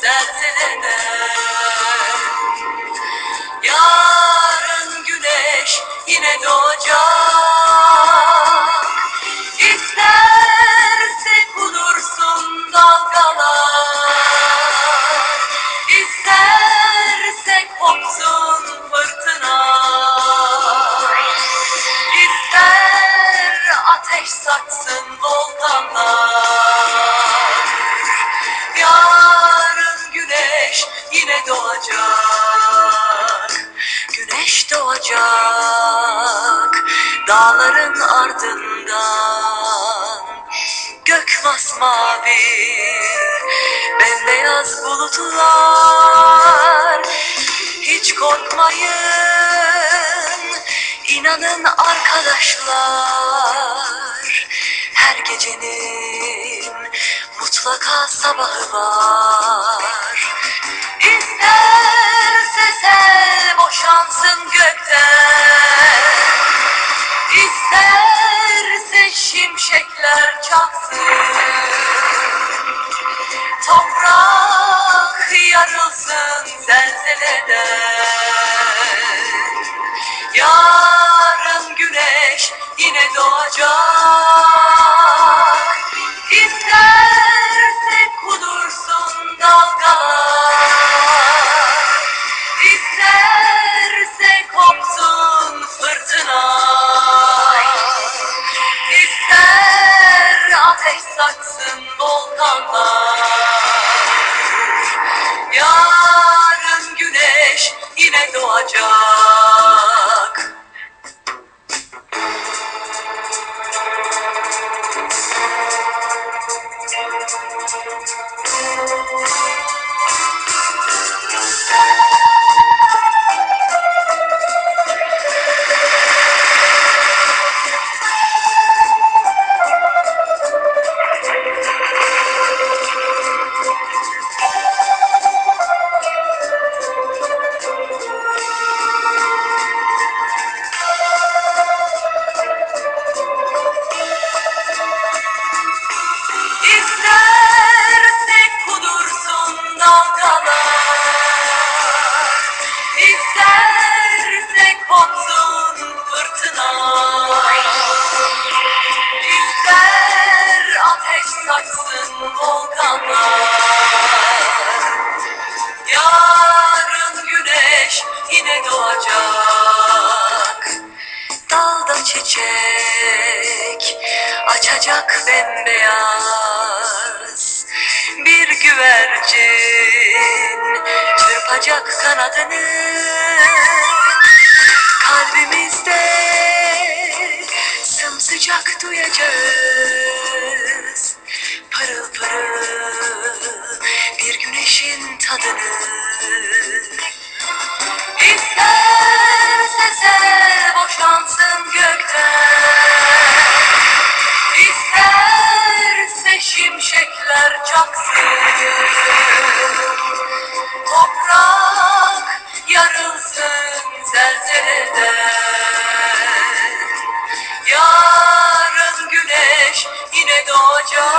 zelzeleden Yarın güneş yine doğacak doğacak Güneş doğacak Dağların ardından Gök masmavi Bembeyaz bulutlar. Hiç korkmayın İnanın arkadaşlar. Her gecenin mutlaka sabahı var çaksın Toprak yarılsın zelzeleden Yarın güneş yine doğacak ateş saçsın volkanlar Yarın güneş yine doğacak yine doğacak. Dalda çiçek açacak bembeyaz. Bir güvercin çırpacak kanadını. Kalbimizde sımsıcak duyacağız. Pırıl pırıl bir güneşin tadını çaksın Toprak yarılsın zelzeleden Yarın güneş yine doğacak